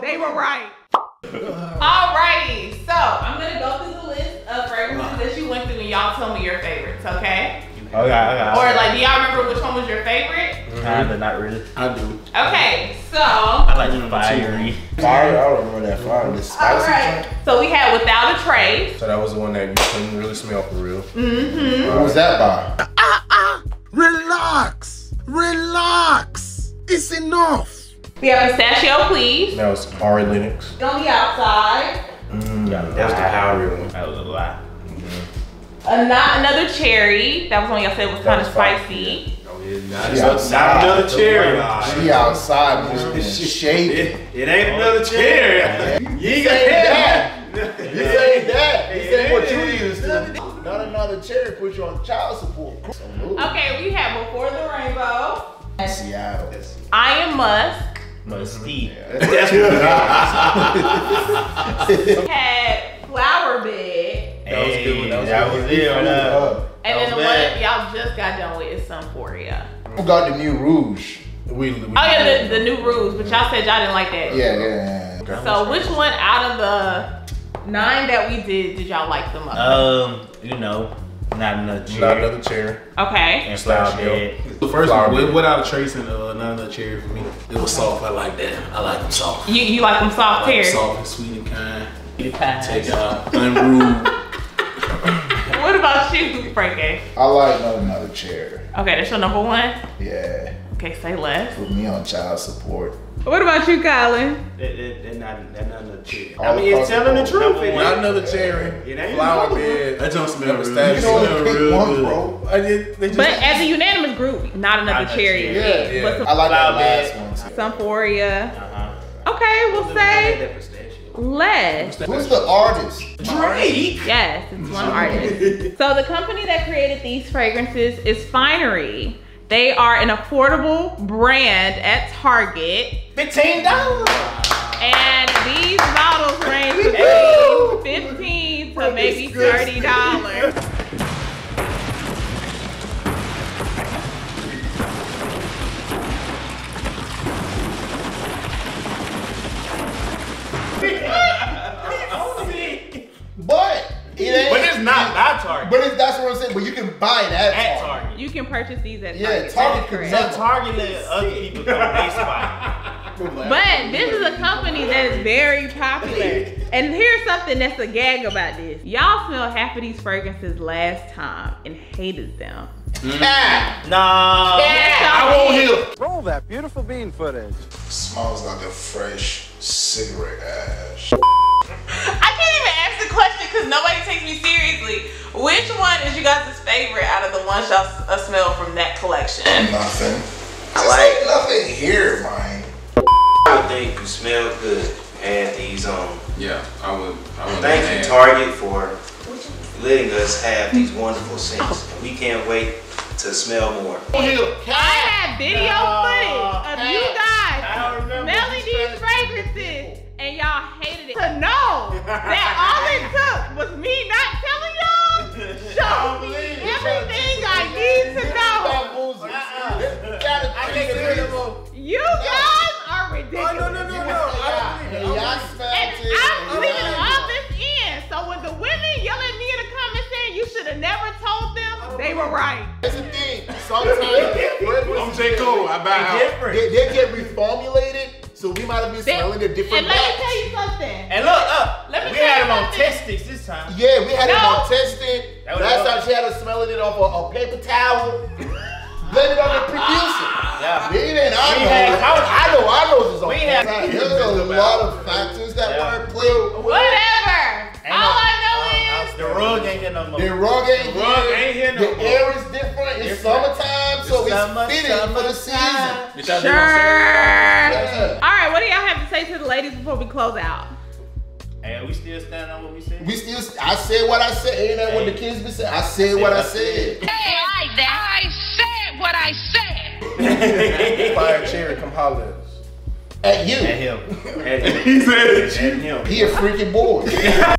They were right. Alrighty, so I'm gonna go through the list of fragrances that you went through and y'all tell me your favorites, okay? Okay, okay. Or like, do y'all remember which one was your favorite? Kinda, not really. I do. Okay, so I like the fiery. Fire, I don't remember that fire. The spicy alright, so we had Without a Trace. So that was the one that you couldn't really smell for real. Mm-hmm. joint. What was that by? Relax. Relax. It's enough. We have Pistachio Please. That was Ari Lennox. On the outside. Yeah, That's the powdery one. That was a lot. Uh, not another cherry. That was one y'all said was kind of was fire, spicy. Not, She not another cherry. She outside just shaking. It ain't another cherry. You ain't got that. that. You saying that. You saying what you used to. Not another cherry put you on child support. Okay, we have Before the Rainbow. Seattle. I Am Musk. Musty. We had Flower Bed. That was good. That was That good. was it. right. Uh, And then the was one y'all just got done with is Sun-phoria. Who got the new rouge? We, we, Oh yeah, the, the new Rouge, but y'all said y'all didn't like that. Yeah, yeah, yeah. So which one out of the nine that we did did y'all like the most? Um, you know, not another chair. Not another cherry. okay. And flower bed. The first Flower one, bed. without a trace and uh, not another chair for me. It was soft. I like that. I like them soft. You you like them I soft like them soft and sweet and kind. You pass. Take out unrude. What about you, Frankie? I like not another chair. Okay, that's your number one. Yeah. Okay, say less. Put me on child support. What about you, Kylen? That, that, that not, that not another cherry. I mean, it's telling the the truth. board. It Not another cherry. It ain't Flower bed. That don't smell real Pistachio. good. You can only real one, good. bro. I did. They just. But as a unanimous group, not another Not a cherry. cherry. Yeah, yeah. But I like that Flower last bed. one. too. some Sun-phoria. Uh-huh. Okay, we'll say That pistachio. less. Who's the artist? Drake. Yes, it's one artist. So the company that created these fragrances is Fine'ry. They are an affordable brand at Target. Fifteen dollars. And these bottles range between 15 to maybe $30. But it ain't. But it's not by Target. But it's, that's what I'm saying. But you can buy it at, At Target. Target. You can purchase these at Yeah, Target. Target That's could Target let other people come they spot. But this is a company that is very popular. And here's something that's a gag about this. Y'all smelled half of these fragrances last time and hated them. Ah, Nah. Yes, y'all I won't did. hear. Roll that beautiful bean footage. Smells like a fresh cigarette ash. because nobody takes me seriously. Which one is you guys' favorite out of the ones y'all uh, smell from that collection? Nothing. I like- ain't nothing here, man. I would think you smell good. Had these on. Yeah, I would. I would. Thank you, Target, for letting us have these wonderful scents. We can't wait to smell more. I had video footage of you guys I smelling these fragrances and y'all hated it. To know that You guys are ridiculous. no, no, no, no. I don't believe it. Y'all smelled And it. I'm leaving all this in. So when the women yell at me in the comments saying you should have never told them, they were right. That's the thing. Sometimes I'm J. Cole. I buy out. Different. they, they get reformulated, so we might have been smelling a different and let me batch. tell you something. And look, up. Let me we had you them on something. test sticks this time. Yeah, we had it No. on testing. That was Last time she had us smelling it off a, a paper towel. Blame it on the producer. Yeah. It ain't I We know. had couch- I know. I know this on. We had- camera. There's a lot of factors that Yeah. want to play. Whatever. Ain't All no- I know uh, is uh, the rug ain't here no more. The rug ain't The rug here. ain't here no The more. air is different. It's Different. summertime, so It's it's summer- fitting for the season. summertime. Bitch, I sure. Yeah. All right, what do y'all have to say to the ladies before we close out? Hey, we still stand on what we said. We still. I said what I said. Ain't that what the kids be saying? I said what I said. like that. I said what I said. Fire cherry, come holler at us. At you. At him. At him. He said At him. He a freaking boy.